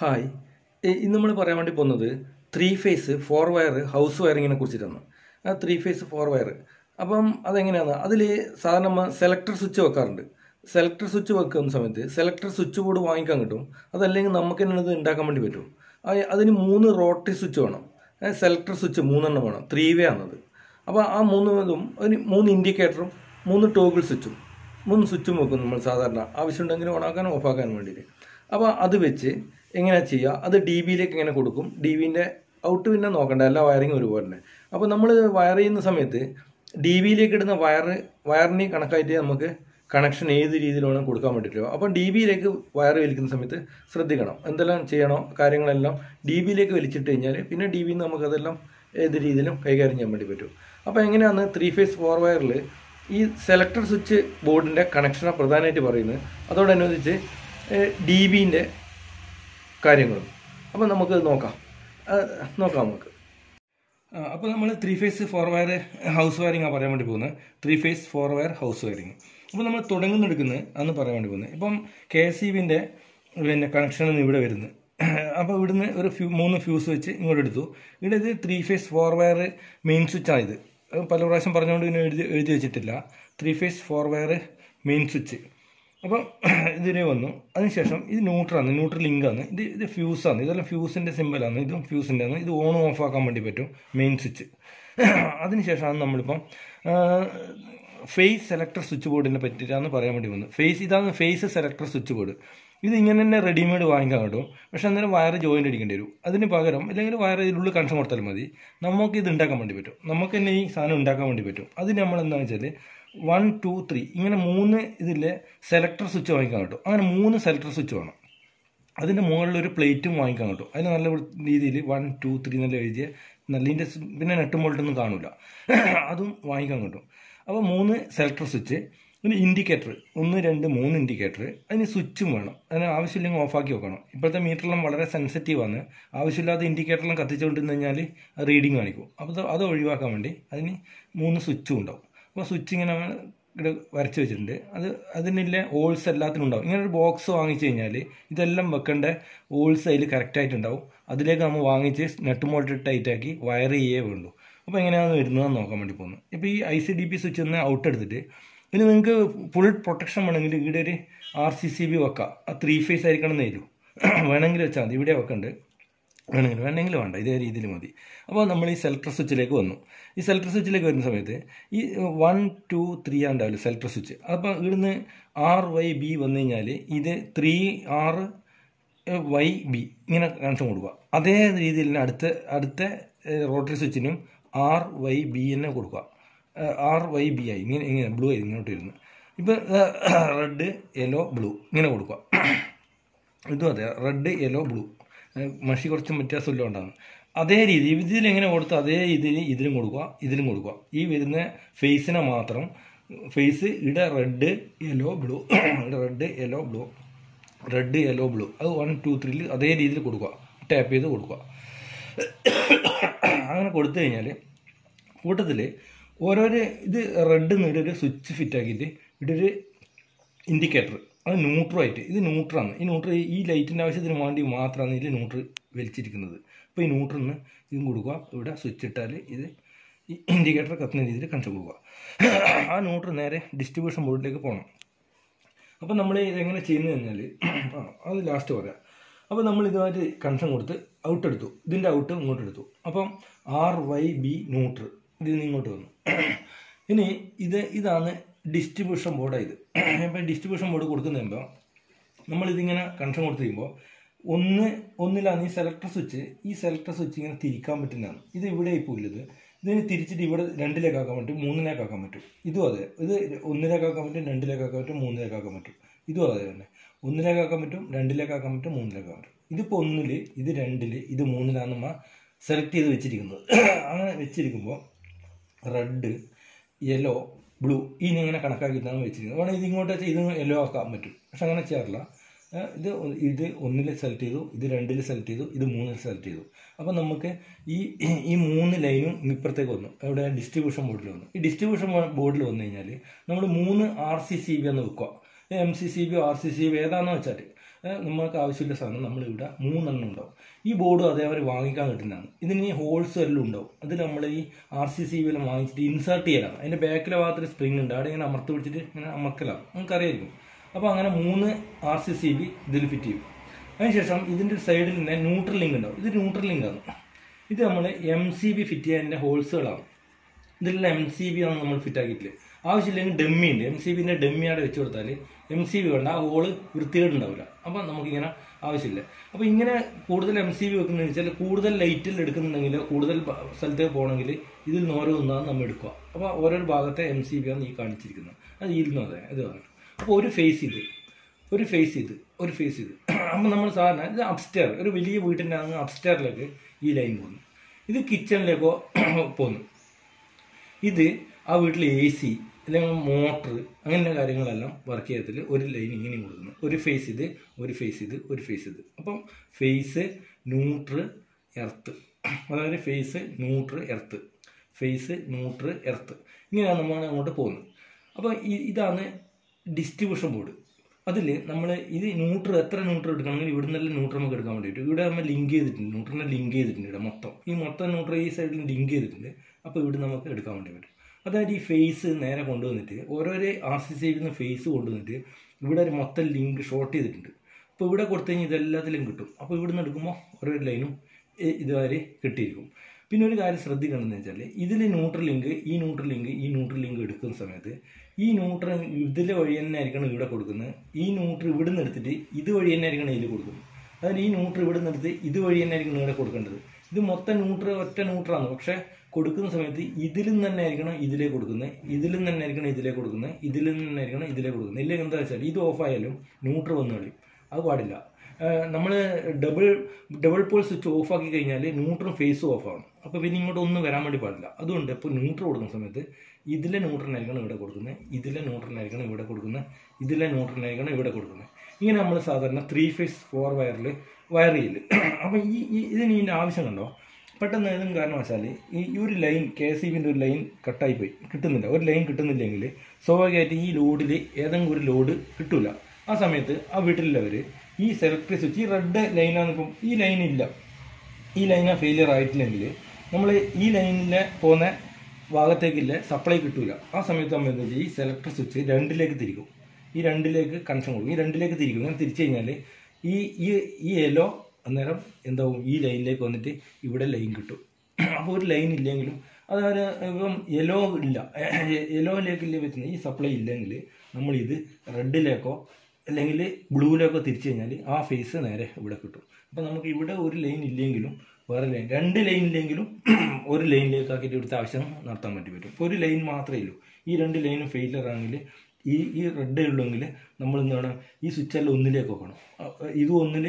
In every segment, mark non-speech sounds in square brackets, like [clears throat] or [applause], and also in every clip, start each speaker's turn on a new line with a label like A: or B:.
A: Hi ഇന്ന് നമ്മൾ പറയാൻ വേണ്ടി പോകുന്നത് three phase four wire house വയറിങ്ങിനെ കുറിച്ചിട്ടാണ്. ആ ത്രീ ഫേസ് ഫോർ വയർ അപ്പം അതെങ്ങനെയാണ്? അതിൽ സാധാരണ നമ്മൾ സെലക്ടർ സ്വിച്ച് വെക്കാറുണ്ട്. സെലക്ടർ സ്വിച്ച് വെക്കുന്ന സമയത്ത് സെലക്ടർ സ്വിച്ച് ബോർഡ് വാങ്ങിക്കാൻ കിട്ടും. അതല്ലെങ്കിൽ നമുക്ക് തന്നെ ഇത് ഉണ്ടാക്കാൻ വേണ്ടി പറ്റും. അതിന് മൂന്ന് റോട്ടറി സ്വിച്ച് വേണം. സെലക്ടർ സ്വിച്ച് മൂന്നെണ്ണം വേണം. ത്രീ വേ ആണത്. അപ്പോൾ ആ മൂന്ന് ഇതും അതിന് മൂന്ന് ഇൻഡിക്കേറ്ററും മൂന്ന് ടോഗിൾ സ്വിച്ചും മൂന്ന് സ്വിച്ചും വെക്കും നമ്മൾ സാധാരണ. ആവശ്യമുണ്ടെങ്കിൽ ഓണാക്കാനും ഓഫാക്കാനും വേണ്ടിയിട്ട്. അപ്പോൾ അത് വെച്ച് എങ്ങനെ ചെയ്യുക അത് ഡി ബിയിലേക്ക് എങ്ങനെ കൊടുക്കും? ഡി ബിന്റെ ഔട്ട് പിന്നെ നോക്കണ്ട എല്ലാ വയറിങ്ങും ഒരുപോലെ തന്നെ അപ്പോൾ നമ്മൾ വയർ ചെയ്യുന്ന സമയത്ത് ഡി ബിയിലേക്ക് ഇടുന്ന വയർ വയറിനെ കണക്കായിട്ട് നമുക്ക് കണക്ഷൻ ഏത് രീതിയിൽ വേണം കൊടുക്കാൻ വേണ്ടിയിട്ടോ അപ്പോൾ ഡി ബിയിലേക്ക് വയർ വലിക്കുന്ന സമയത്ത് ശ്രദ്ധിക്കണം. എന്തെല്ലാം ചെയ്യണോ കാര്യങ്ങളെല്ലാം ഡി ബിയിലേക്ക് വലിച്ചിട്ട് കഴിഞ്ഞാൽ പിന്നെ ഡി ബിയിൽ നമുക്കതെല്ലാം ഏത് രീതിയിലും കൈകാര്യം ചെയ്യാൻ വേണ്ടി പറ്റും. അപ്പോൾ എങ്ങനെയാണ് ത്രീ ഫേസ് ഫോർ വയറിൽ ഈ സെലക്ടർ സ്വിച്ച് ബോർഡിന്റെ കണക്ഷനാണ് പ്രധാനമായിട്ട് പറയുന്നത്? അതോടനുബന്ധിച്ച് ഡി ബിന്റെ കാര്യങ്ങളും. അപ്പോൾ നമുക്ക് നോക്കാം. നോക്കാം നമുക്ക്. അപ്പോൾ നമ്മൾ three phase four wire house വയറിങ്ങാണ് പറയാൻ വേണ്ടി പോകുന്നത്. Three phase four wire house wiring അപ്പോൾ നമ്മൾ തുടങ്ങുന്നെടുക്കുന്നത് അന്ന് പറയാൻ വേണ്ടി പോകുന്നത്. ഇപ്പം കെ എസ് ഇ ബിന്റെ പിന്നെ കണക്ഷനാണ് ഇവിടെ വരുന്നത്. അപ്പോൾ ഇവിടുന്ന് ഒരു ഫ്യൂ മൂന്ന് ഫ്യൂസ് വെച്ച് ഇങ്ങോട്ട് എടുത്തു. ഇവിടെ ഇത് three phase four wire main സ്വിച്ചാണ് ഇത് പല പ്രാവശ്യം പറഞ്ഞുകൊണ്ട് ഇതിനെ എഴുതി എഴുതി വെച്ചിട്ടില്ല. Three phase four wire main switch അപ്പം [clears throat] ഇതിനെ വന്നു. അതിനുശേഷം ഇത് ന്യൂട്രാണ് ന്യൂട്രൽ ലിങ്കാണ് ഇത് ഇത് ഫ്യൂസാണ്. ഇതെല്ലാം ഫ്യൂസിന്റെ സിമ്പിളാണ് ഇതും ഫ്യൂസിന്റെ ആണ്. ഇത് ഓണും ഓഫ് ആക്കാൻ വേണ്ടി പറ്റും. Main switch. [clears throat] അതിനുശേഷമാണ് നമ്മളിപ്പം ഫേസ് സെലക്ടർ സ്വിച്ച് ബോർഡിനെ പറ്റിയിട്ടാണ് പറയാൻ വേണ്ടി വന്നത്. ഫേസ് ഇതാണ് ഫേസ് സെലക്ടർ സ്വിച്ച് ബോർഡ് ഇത് ഇങ്ങനെ തന്നെ റെഡിമെയ്ഡ് വാങ്ങിക്കാൻ കിട്ടും. പക്ഷേ അന്നേരം വയർ ജോയിന്റ് അടിക്കേണ്ടി വരും. അതിന് പകരം അല്ലെങ്കിൽ വയർ ഇതിനുള്ളിൽ കണക്ഷൻ കൊടുത്താൽ മതി. നമുക്ക് ഇത് ഉണ്ടാക്കാൻ വേണ്ടി പറ്റും. നമുക്ക് തന്നെ ഈ സാധനം ഉണ്ടാക്കാൻ വേണ്ടി പറ്റും. അത് നമ്മൾ എന്താണെന്ന് വെച്ചാൽ വൺ ടു ത്രീ. ഇങ്ങനെ മൂന്ന് ഇതിലെ സെലക്ടർ സ്വിച്ച് വാങ്ങിക്കാൻ കിട്ടും. അങ്ങനെ മൂന്ന് സെലക്ടർ സ്വിച്ച് വേണം. അതിന്റെ മുകളിലൊരു പ്ലേറ്റും വാങ്ങിക്കാൻ കിട്ടും. അതിന് നല്ല രീതിയിൽ വൺ ടു ത്രീ നല്ല എഴുതിയ നല്ല ഇതിന്റെ പിന്നെ നെട്ടും മോൾട്ടൊന്നും കാണില്ല അതും വാങ്ങിക്കാൻ കിട്ടും. അപ്പോൾ മൂന്ന് സെലക്ടർ സ്വിച്ച് പിന്നെ ഇൻഡിക്കേറ്റർ ഒന്ന് രണ്ട് മൂന്ന് ഇൻഡിക്കേറ്റർ അതിന് സ്വിച്ചും വേണം. അതിന് ആവശ്യമില്ലെങ്കിൽ ഓഫാക്കി വെക്കണം. ഇപ്പോഴത്തെ മീറ്ററെല്ലാം വളരെ സെൻസിറ്റീവാണ് ആവശ്യമില്ലാത്ത ഇൻഡിക്കേറ്ററെല്ലാം കത്തിച്ചുകൊണ്ടിരുന്ന് കഴിഞ്ഞാൽ റീഡിങ് കാണിക്കും. അപ്പോൾ അത് ഒഴിവാക്കാൻ വേണ്ടി അതിന് മൂന്ന് സ്വിച്ചും ഉണ്ടാവും. അപ്പോൾ സ്വിച്ച് ഇങ്ങനെ വരച്ച് വെച്ചിട്ടുണ്ട്. അത് അതിനുള്ള ഹോൾസ് എല്ലാത്തിനും ഉണ്ടാവും. ഇങ്ങനെ ഒരു ബോക്സ് വാങ്ങിച്ചു കഴിഞ്ഞാൽ ഇതെല്ലാം വെക്കേണ്ട ഹോൾസ് അതിൽ കറക്റ്റായിട്ടുണ്ടാവും അതിലേക്ക് നമ്മൾ വാങ്ങിച്ച് നെട്ട് മോൾട്ട് ടൈറ്റാക്കി വയർ ചെയ്യേ വേണ്ടു. അപ്പോൾ എങ്ങനെയാണ് വരുന്നതെന്ന് നോക്കാൻ വേണ്ടി പോകുന്നത് ഇപ്പോൾ ഈ I C D P switch ഒന്ന് ഔട്ട് എടുത്തിട്ട് ഇനി നിങ്ങൾക്ക് ഫുൾ പ്രൊട്ടക്ഷൻ വേണമെങ്കിൽ ഇവിടെ ഒരു ആർ സി സി ബി വെക്കാം. ആ ത്രീ ഫേസ് ആയിരിക്കണം എന്നേ തരൂ [clears throat] വേണമെങ്കിൽ വെച്ചാൽ മതി. ഇവിടെ വെക്കണ്ട്. വേണമെങ്കിൽ വേണമെങ്കിൽ വേണ്ട. ഇതേ രീതിയിൽ മതി. അപ്പോൾ നമ്മൾ ഈ സെലക്ടർ സ്വിച്ചിലേക്ക് വന്നു. ഈ സെലക്ടർ സ്വിച്ചിലേക്ക് വരുന്ന സമയത്ത് ഈ വൺ ടു ത്രീ ഉണ്ടാവില്ല സെലക്ടർ സ്വിച്ച് അപ്പോൾ ഇവിടുന്ന് ആർ വൈ ബി വന്നു കഴിഞ്ഞാൽ ഇത് ത്രീ ആർ വൈ ബി ഇങ്ങനെ കണക്ഷൻ കൊടുക്കുക. അതേ രീതിയിൽ തന്നെ അടുത്ത അടുത്ത റോട്ടറി സ്വിച്ചിനും ആർ വൈ ബി തന്നെ കൊടുക്കുക. ആർ വൈ ബി ആയി. ഇങ്ങനെ ഇങ്ങനെ ബ്ലൂ ആയി ഇങ്ങോട്ട് വരുന്നു. ഇപ്പോൾ റെഡ് യെല്ലോ ബ്ലൂ ഇങ്ങനെ കൊടുക്കുക. ഇതും അതെ റെഡ് യെല്ലോ ബ്ലൂ മഷി കുറച്ച് വ്യത്യാസമില്ല ഉണ്ടാകും അതേ രീതി ഇതിൽ എങ്ങനെ കൊടുത്തു അതേ ഇതിന് ഇതിലും കൊടുക്കുക ഇതിലും കൊടുക്കുക. ഈ വരുന്ന ഫേസിനെ മാത്രം ഫേസ് ഇട റെഡ് യെല്ലോ ബ്ലൂ ഇട red yellow blue red yellow blue അത് വൺ ടു ത്രീയിൽ അതേ രീതിയിൽ കൊടുക്കുക. ടാപ്പ് ചെയ്ത് കൊടുക്കുക. [clears throat] അങ്ങനെ കൊടുത്തു കഴിഞ്ഞാൽ കൂട്ടത്തിൽ ഓരോരോ ഇത് റെഡ് ഒരു സ്വിച്ച് ഫിറ്റ് ആക്കിയിട്ട് ഇവിടെ ഒരു ഇൻഡിക്കേറ്റർ അത് ന്യൂട്രായിട്ട് ഇത് ന്യൂട്രാണ് ഈ ന്യൂട്ര ഈ ലൈറ്റിന്റെ ആവശ്യത്തിന് വേണ്ടി മാത്രമാണ് ഇതിൽ ന്യൂട്രൽ വലിച്ചിരിക്കുന്നത്. അപ്പോൾ ഈ ന്യൂട്രലിന് ഇതും കൊടുക്കുക. ഇവിടെ സ്വിച്ച് ഇട്ടാൽ ഇത് ഈ ഇൻഡിക്കേറ്റർ കത്തുന്ന രീതിയിൽ കണക്ഷൻ കൊടുക്കുക. ആ ന്യൂട്രൽ നേരെ ഡിസ്ട്രിബ്യൂഷൻ ബോർഡിലേക്ക് പോകണം അപ്പോൾ നമ്മൾ ഇതെങ്ങനെ ചെയ്യുന്നത് കഴിഞ്ഞാൽ അത് ലാസ്റ്റ് പറയാം. അപ്പോൾ നമ്മൾ ഇതുമായിട്ട് കണക്ഷൻ കൊടുത്ത് ഔട്ട് എടുത്തു. ഇതിന്റെ ഔട്ട് ഇങ്ങോട്ട് എടുത്തു. അപ്പം ആർ വൈ ബി ന്യൂട്രൽ ഇതിൽ നിന്ന് ഇങ്ങോട്ട് വന്നു. ഇനി ഇത് ഇതാണ് ഡിസ്ട്രിബ്യൂഷൻ ബോർഡാണ് ഇത് ഇപ്പം ഡിസ്ട്രിബ്യൂഷൻ ബോർഡ് കൊടുക്കുന്ന കഴിയുമ്പോൾ നമ്മളിതിങ്ങനെ കണക്ഷൻ കൊടുത്ത് കഴിയുമ്പോൾ ഒന്ന് ഒന്നിലാണ് ഈ സെലക്ടർ സ്വിച്ച് ഈ സെലക്ടർ സ്വിച്ച് ഇങ്ങനെ തിരിക്കാൻ പറ്റുന്നതാണ്. ഇത് ഇവിടെ ഇപ്പോൾ ഇല്ലത് ഇതിന് തിരിച്ചിട്ട് ഇവിടെ രണ്ടിലേക്കാക്കാൻ പറ്റും മൂന്നിലേക്കാക്കാൻ പറ്റും. ഇതും അതെ. ഇത് ഒന്നിലേക്കാക്കാൻ പറ്റും രണ്ടിലേക്കാക്കാൻ പറ്റും മൂന്നിലേക്കാക്കാൻ പറ്റും. ഇതും അതെ തന്നെ. ഒന്നിലേക്കാക്കാൻ പറ്റും രണ്ടിലേക്കാക്കാൻ പറ്റും മൂന്നിലേക്കാക്കാൻ പറ്റും. ഇതിപ്പോൾ ഒന്നിൽ ഇത് രണ്ടിൽ ഇത് മൂന്നിലാണ് നമ്മൾ സെലക്ട് ചെയ്ത് വെച്ചിരിക്കുന്നത്. [coughs] അങ്ങനെ വെച്ചിരിക്കുമ്പോൾ റെഡ് യെല്ലോ ബ്ലൂ. ഇനി ഇങ്ങനെ കണക്കാക്കിയിട്ടാണ് വെച്ചിരിക്കുന്നത്. വേണമെങ്കിൽ ഇത് ഇങ്ങോട്ട് വെച്ചാൽ ഇത് യെല്ലോ ആക്കാൻ പറ്റും. പക്ഷെ അങ്ങനെ ചെയ്യാറില്ല. ഇത് ഇത് ഒന്നിൽ സെലക്ട് ചെയ്തു ഇത് രണ്ടിൽ സെലക്ട് ചെയ്തു ഇത് മൂന്നിൽ സെലക്ട് ചെയ്തു. അപ്പോൾ നമുക്ക് ഈ ഈ മൂന്ന് ലൈനും ഇപ്പുറത്തേക്ക് വന്നു. ഇവിടെ ഡിസ്ട്രിബ്യൂഷൻ ബോർഡിൽ വന്നു. ഈ ഡിസ്ട്രിബ്യൂഷൻ ബോർഡിൽ വന്നു കഴിഞ്ഞാൽ നമ്മൾ മൂന്ന് ആർ സി സി ബി എന്ന് വെക്കുക M C C B R C C B ഏതാണെന്ന് വെച്ചാൽ ഏഹ് നമ്മൾക്ക് ആവശ്യമില്ല സാധനം നമ്മളിവിടെ മൂന്നെണ്ണം ഉണ്ടാവും. ഈ ബോർഡ് അതേപോലെ വാങ്ങിക്കാൻ കിട്ടുന്നതാണ്. ഇതിന് ഹോൾസ് എല്ലാം ഉണ്ടാവും. അതിൽ നമ്മൾ ഈ ആർ സി സി എല്ലാം വാങ്ങിച്ചിട്ട് ഇൻസേർട്ട് ചെയ്യലാണ്. അതിന്റെ ബാക്കിലെ ഭാഗത്തൊരു സ്പ്രിങ് ഉണ്ട്. അവിടെ ഇങ്ങനെ അമർത്തി പിടിച്ചിട്ട് ഇങ്ങനെ അമർക്കലാണ്. നമുക്കറിയായിരിക്കും. അപ്പോൾ അങ്ങനെ മൂന്ന് ആർ സി സി ബി ഇതിൽ ഫിറ്റ് ചെയ്യും. അതിനുശേഷം ഇതിന്റെ സൈഡിൽ തന്നെ ന്യൂട്രൽ ലിങ്ക് ഉണ്ടാവും. ഇത് ന്യൂട്രൽ ലിങ്ക് ആണ്. ഇത് നമ്മൾ എം സി ബി ഫിറ്റ് ചെയ്യാന്റെ ഹോൾസുകളാണ് ഇതിലുള്ള എം സി ബി ആണ് നമ്മൾ ഫിറ്റ് ആക്കിയിട്ടില്ല ആവശ്യമില്ലെങ്കിൽ ഡെമ്മി ഉണ്ട്. എം സി ബിന്റെ ഡെമ്മി അവിടെ വെച്ച് കൊടുത്താൽ എം സി ബി വേണ്ട ആ ഹോൾ വൃത്തികേടുണ്ടാവില്ല അപ്പം നമുക്കിങ്ങനെ ആവശ്യമില്ല. അപ്പോൾ ഇങ്ങനെ കൂടുതൽ എം സി ബി വെക്കുന്നതെന്ന് വെച്ചാൽ കൂടുതൽ ലൈറ്റിൽ എടുക്കുന്നുണ്ടെങ്കിൽ കൂടുതൽ സ്ഥലത്തേക്ക് പോകണമെങ്കിൽ ഇതിൽ നിന്ന് ഓരോന്നാണ് നമ്മൾ എടുക്കുക. അപ്പോൾ ഓരോ ഭാഗത്തെ എം സി ബി ആണ് ഈ കാണിച്ചിരിക്കുന്നത്. അത് ഇരുന്നു അതെ? ഇത് പറഞ്ഞു അപ്പോൾ ഒരു ഫേസ് ഇത്. ഒരു ഫേസ് ഇത്. ഒരു ഫേസ് ഇത്. [clears throat] അപ്പം നമ്മൾ സാധാരണ ഇത് അപ്സ്റ്റെയർ ഒരു വലിയ വീട്ടിന്റെ അങ്ങ് അപ്സ്റ്റെയറിലേക്ക് ഈ ലൈൻ പോകുന്നു. ഇത് കിച്ചണിലേക്കോ [clears throat] പോകുന്നു. ഇത് ആ വീട്ടിൽ എ സി അല്ലെങ്കിൽ മോട്ടർ അങ്ങനെയുള്ള കാര്യങ്ങളെല്ലാം വർക്ക് ചെയ്യത്തിൽ ഒരു ലൈൻ ഇങ്ങനെ കൊടുക്കുന്നു. ഒരു ഫേസ് ഇത് ഒരു ഫേസ് ഇത് ഒരു ഫേസ് ഇത്. അപ്പം ഫേസ് ന്യൂട്ര് എർത്ത് അതായത് phase neutral earth phase neutral earth ഇങ്ങനെയാണ് നമ്മൾ അങ്ങോട്ട് പോകുന്നത്. അപ്പോൾ ഇതാണ് ഡിസ്ട്രിബ്യൂഷൻ ബോർഡ് അതിൽ നമ്മൾ ഇത് ന്യൂട്രൽ എത്ര ന്യൂട്രൽ എടുക്കണമെങ്കിൽ ഇവിടെ നിന്നെല്ലാം ന്യൂട്രൽ നമുക്ക് എടുക്കാൻ വേണ്ടിയിട്ട് ഇവിടെ നമ്മൾ ലിങ്ക് ചെയ്തിട്ടുണ്ട്. ന്യൂട്രലിനെ ലിങ്ക് ചെയ്തിട്ടുണ്ട് ഇവിടെ മൊത്തം. ഈ മൊത്തം ന്യൂട്രൽ ഈ സൈഡിൽ ലിങ്ക് ചെയ്തിട്ടുണ്ട്. അപ്പോൾ ഇവിടെ നമുക്ക് എടുക്കാൻ വേണ്ടി പറ്റും. അതായത് ഈ ഫേസ് നേരെ കൊണ്ടുവന്നിട്ട് ഓരോരോ ആർ സി സി നിന്ന് ഫേസ് കൊണ്ടുവന്നിട്ട് ഇവിടെ ഒരു മൊത്തം ലിങ്ക് ഷോർട്ട് ചെയ്തിട്ടുണ്ട്. അപ്പോൾ ഇവിടെ കൊടുത്തു കഴിഞ്ഞാൽ ഇതെല്ലാത്തിലും കിട്ടും. അപ്പോൾ ഇവിടെ നിന്ന് എടുക്കുമ്പോൾ ഓരോ ലൈനും ഇതുവരെ കിട്ടിയിരിക്കും. പിന്നെ ഒരു കാര്യം ശ്രദ്ധിക്കണമെന്ന് വെച്ചാൽ ഇതിൽ ന്യൂട്രൽ ലിങ്ക് ഈ ന്യൂട്രൽ ലിങ്ക് ഈ ന്യൂട്രൽ ലിങ്ക് എടുക്കുന്ന സമയത്ത് ഈ ന്യൂട്രൽ ഇതിലെ വഴി തന്നെ ആയിരിക്കണം ഇവിടെ കൊടുക്കുന്നത്. ഈ ന്യൂട്രൽ ഇവിടെ നിന്ന് എടുത്തിട്ട് ഇത് വഴി തന്നെ ആയിരിക്കണം ഇതിൽ കൊടുക്കുന്നത്. അതായത് ഈ ന്യൂട്രൽ ഇവിടെ നിന്ന് എടുത്ത് ഇത് വഴി തന്നെ ആയിരിക്കണം ഇവിടെ കൊടുക്കേണ്ടത്. ഇത് മൊത്തം ന്യൂട്രൽ ഒറ്റ ന്യൂട്രാണ് പക്ഷേ കൊടുക്കുന്ന സമയത്ത് ഇതിലും തന്നെ ആയിരിക്കണം ഇതിലേ കൊടുക്കുന്നത്. ഇതിലും തന്നെ ആയിരിക്കണം ഇതിലേ കൊടുക്കുന്നത്. ഇതിലും തന്നെ ആയിരിക്കണം ഇതിലേ കൊടുക്കുന്നത്. ഇല്ലെങ്കിൽ എന്താ വെച്ചാൽ ഇത് ഓഫായാലും ന്യൂട്രൽ വന്നു കളി അത് പാടില്ല. നമ്മൾ double double pole switch off ആക്കി കഴിഞ്ഞാൽ ന്യൂട്രൽ ഫേസ് ഓഫ് ആവും അപ്പോൾ പിന്നെ ഇങ്ങോട്ട് ഒന്നും വരാൻ വേണ്ടി പാടില്ല. അതുകൊണ്ട് ഇപ്പോൾ ന്യൂട്രൽ കൊടുക്കുന്ന സമയത്ത് ഇതിലെ ന്യൂട്രനായിരിക്കണം ഇവിടെ കൊടുക്കുന്നത്. ഇതിലെ ന്യൂട്രനായിരിക്കണം ഇവിടെ കൊടുക്കുന്നത്. ഇതിലെ ന്യൂട്രനായിരിക്കണം ഇവിടെ കൊടുക്കുന്നത്. ഇങ്ങനെ നമ്മൾ സാധാരണ ത്രീ ഫേസ് ഫോർ വയറിൽ വയർ ചെയ്യൽ. അപ്പം ഈ ഇതിന് ഇതിന്റെ ആവശ്യം കണ്ടോ? പെട്ടെന്ന് ഏതും കാരണവശാൽ ഈ ഒരു ലൈൻ കെ എസ് ബിന്റെ ഒരു ലൈൻ കട്ടായി പോയി കിട്ടുന്നില്ല. ഒരു ലൈൻ കിട്ടുന്നില്ലെങ്കിൽ സ്വാഭാവികമായിട്ട് ഈ ലോഡിൽ ഏതെങ്കിലും ഒരു ലോഡ് കിട്ടില്ല ആ സമയത്ത് ആ വീട്ടിലുള്ളവർ ഈ സെലക്ട് സ്വിച്ച് ഈ റെഡ് ലൈനാണ് ഇപ്പം ഈ ലൈൻ ഇല്ല. ഈ ലൈന ഫെയിലിയർ ആയിട്ടില്ലെങ്കിൽ നമ്മൾ ഈ ലൈനിലെ പോകുന്ന ഭാഗത്തേക്കില്ല സപ്ലൈ കിട്ടില്ല ആ സമയത്ത് നമ്മൾ എന്താ ഈ സെലക്ടർ സ്വിച്ച് രണ്ടിലേക്ക് തിരിക്കും. ഈ രണ്ടിലേക്ക് കണക്ഷൻ കൊടുക്കും. ഈ രണ്ടിലേക്ക് തിരിക്കും. ഇങ്ങനെ തിരിച്ചു കഴിഞ്ഞാൽ ഈ ഈ യെല്ലോ അന്നേരം എന്താവും? ഈ ലൈനിലേക്ക് വന്നിട്ട് ഇവിടെ ലൈൻ കിട്ടും. അപ്പോൾ ഒരു ലൈൻ ഇല്ലെങ്കിലും അതായത് ഇപ്പം യെല്ലോ ഇല്ല. യെല്ലോയിലേക്കില്ല പറ്റുന്ന ഈ സപ്ലൈ ഇല്ലെങ്കിൽ നമ്മളിത് റെഡിലേക്കോ അല്ലെങ്കിൽ ബ്ലൂവിലേക്കോ തിരിച്ചു കഴിഞ്ഞാൽ ആ ഫേസ് നേരെ ഇവിടെ കിട്ടും. അപ്പം നമുക്ക് ഇവിടെ ഒരു ലൈൻ ഇല്ലെങ്കിലും വേറെ ലൈൻ രണ്ട് ലൈൻ ഇല്ലെങ്കിലും ഒരു ലൈനിലേക്ക് ആക്കിയിട്ട് ഇവിടുത്തെ ആവശ്യം നടത്താൻ പറ്റി പറ്റും. ഇപ്പോൾ ഒരു ലൈൻ മാത്രമേ ഉള്ളൂ. ഈ രണ്ട് ലൈനും ഫെയിലർ ആണെങ്കിൽ ഈ ഈ റെഡ് ഉള്ളെങ്കിൽ നമ്മൾ എന്താണ്? ഈ സ്വിച്ചെല്ലാം ഒന്നിലേക്ക് വെക്കണം. ഇത് ഒന്നിൽ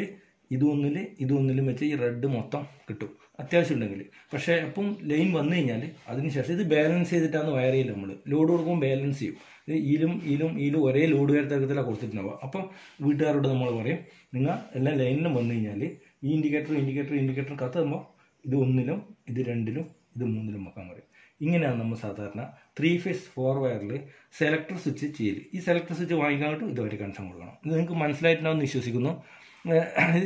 A: ഇത് ഒന്നിൽ ഇത് ഒന്നിലും വെച്ച് ഈ റെഡ് മൊത്തം കിട്ടും. അത്യാവശ്യം ഉണ്ടെങ്കിൽ പക്ഷേ അപ്പം ലൈൻ വന്നു കഴിഞ്ഞാൽ അതിനുശേഷം ഇത് ബാലൻസ് ചെയ്തിട്ടാണ് വയർ ചെയ്യൽ നമ്മൾ ലോഡ് കൊടുക്കുമ്പോൾ ബാലൻസ് ചെയ്യും. ഇതിലും ഇതിലും ഇതിലും ഒരേ ലോഡ് വരത്തക്കത്തിലാണ് കൊടുത്തിട്ടുണ്ടാവുക. അപ്പം വീട്ടുകാരോട് നമ്മൾ പറയും നിങ്ങൾ എല്ലാ ലൈനിലും വന്നു കഴിഞ്ഞാൽ ഈ ഇൻഡിക്കേറ്റർ ഇൻഡിക്കേറ്റർ ഇൻഡിക്കേറ്റർ കത്തുമ്പോൾ ഇത് ഒന്നിലും ഇത് രണ്ടിലും ഇത് മൂന്നിലും വെക്കാൻ പറയും. ഇങ്ങനെയാണ് നമ്മൾ സാധാരണ ത്രീ ഫേസ് ഫോർ വയറിൽ സെലക്ടർ സ്വിച്ച് ചെയ്യൽ ഈ സെലക്ടർ സ്വിച്ച് വാങ്ങിക്കാനായിട്ട് ഇതുവരെ കണക്ഷൻ കൊടുക്കണം. ഇത് നിങ്ങൾക്ക് മനസ്സിലായിട്ടുണ്ടാവും വിശ്വസിക്കുന്നു.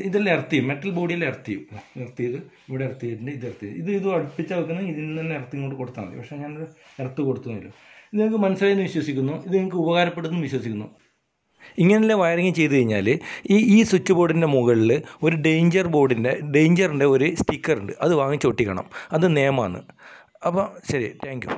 A: ഇതെല്ലാം എർത്ത് ചെയ്യും. മെറ്റൽ ബോഡിയിൽ എർത്ത് ചെയ്യും. എർത്ത് ചെയ്ത് ഇവിടെ എർത്ത് ചെയ്തിട്ടുണ്ട് ഇത് എർത്ത് ഇത് ഇത് അടുപ്പിച്ച് വെക്കുന്നത് ഇതിൽ നിന്ന് തന്നെ എർത്ത് ഇങ്ങോട്ട് കൊടുത്താൽ മതി. പക്ഷേ ഞാനൊരു എർത്ത് കൊടുത്തുന്നില്ല. ഇത് നിങ്ങൾക്ക് മനസ്സിലായെന്ന് വിശ്വസിക്കുന്നു. ഇത് നിങ്ങൾക്ക് ഉപകാരപ്പെടുന്നു വിശ്വസിക്കുന്നു. ഇങ്ങനെയുള്ള വയറിങ് ചെയ്ത് കഴിഞ്ഞാൽ ഈ ഈ സ്വിച്ച് ബോർഡിന്റെ മുകളിൽ ഒരു ഡേഞ്ചർ ബോർഡിന്റെ ഡേഞ്ചറിന്റെ ഒരു സ്റ്റിക്കർ ഉണ്ട്. അത് വാങ്ങിച്ച് ഒട്ടിക്കണം. അത് നിയമമാണ്. അപ്പോൾ ശരി താങ്ക് യു